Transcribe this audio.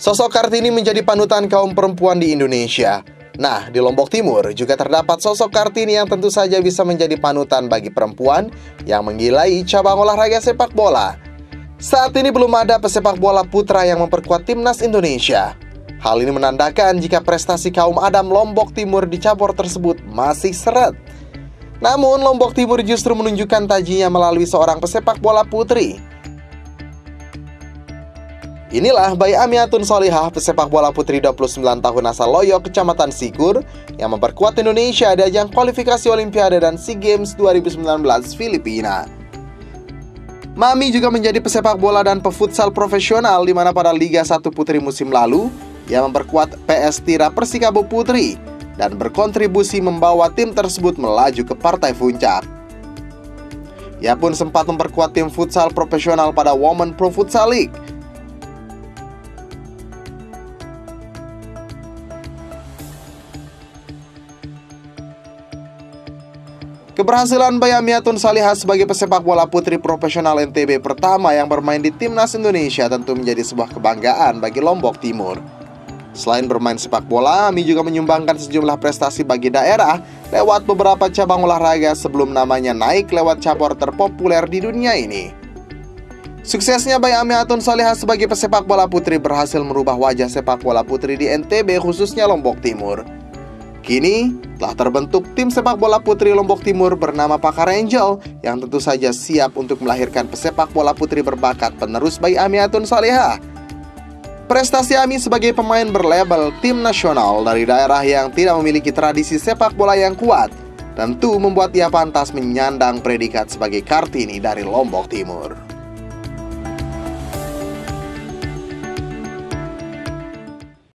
Sosok Kartini menjadi panutan kaum perempuan di Indonesia. Nah, di Lombok Timur juga terdapat sosok Kartini yang tentu saja bisa menjadi panutan bagi perempuan yang menggilai cabang olahraga sepak bola. Saat ini belum ada pesepak bola putra yang memperkuat timnas Indonesia. Hal ini menandakan jika prestasi kaum Adam Lombok Timur di cabur tersebut masih seret. Namun, Lombok Timur justru menunjukkan tajinya melalui seorang pesepak bola putri Inilah Bayi Amiatun Solihah, pesepak bola putri 29 tahun asal Loyo, Kecamatan Sikur, yang memperkuat Indonesia di ajang kualifikasi Olimpiade dan SEA Games 2019 Filipina. Mami juga menjadi pesepak bola dan pefutsal profesional di mana pada Liga 1 Putri musim lalu, ia memperkuat PS Tira Persikabo Putri dan berkontribusi membawa tim tersebut melaju ke partai puncak. Ia pun sempat memperkuat tim futsal profesional pada Women Pro Futsal League Keberhasilan Bayamiatun Salihah sebagai pesepak bola putri profesional NTB pertama yang bermain di timnas Indonesia tentu menjadi sebuah kebanggaan bagi Lombok Timur. Selain bermain sepak bola, Ami juga menyumbangkan sejumlah prestasi bagi daerah lewat beberapa cabang olahraga sebelum namanya naik lewat cabur terpopuler di dunia ini. Suksesnya Bayami Atun Salihah sebagai pesepak bola putri berhasil merubah wajah sepak bola putri di NTB khususnya Lombok Timur. Kini telah terbentuk tim sepak bola putri Lombok Timur bernama Pakar Angel yang tentu saja siap untuk melahirkan pesepak bola putri berbakat penerus bayi Amiatun Saleha. Prestasi Ami sebagai pemain berlabel tim nasional dari daerah yang tidak memiliki tradisi sepak bola yang kuat tentu membuat ia pantas menyandang predikat sebagai Kartini dari Lombok Timur.